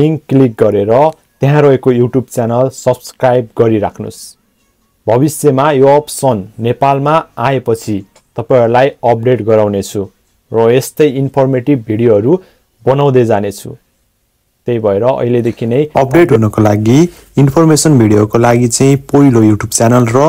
Link click गरेर त्यहाँ रहेको युट्युब च्यानल सब्सक्राइब गरिराख्नुहोस्। भविष्यमा यो अप्सन नेपालमा आएपछि तपाईँहरूलाई अपडेट गराउनेछु र यस्तै इन्फर्मेटिभ भिडियोहरू बनाउँदै जानेछु। त्यही भएर अहिलेदेखि नै अपडेट हुनको लागि इन्फर्मेसन भिडियोको लागि चाहिँ पहिलो युट्युब च्यानल र